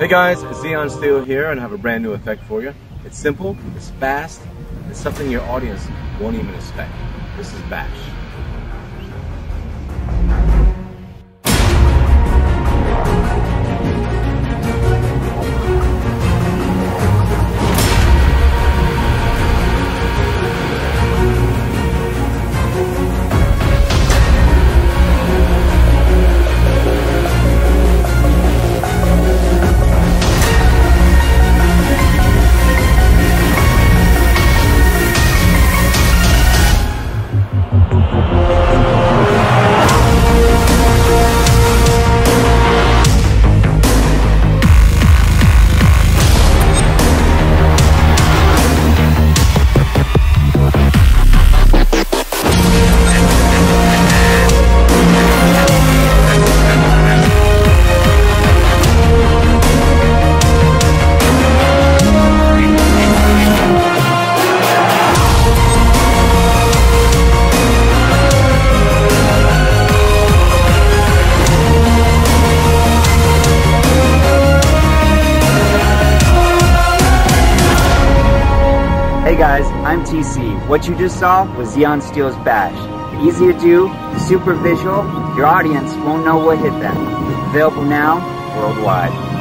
Hey guys, Xeon Steel here and I have a brand new effect for you. It's simple, it's fast, it's something your audience won't even expect. This is Bash. Hey guys, I'm TC. What you just saw was Xeon Steel's Bash. Easy to do, super visual, your audience won't know what hit them. Available now, worldwide.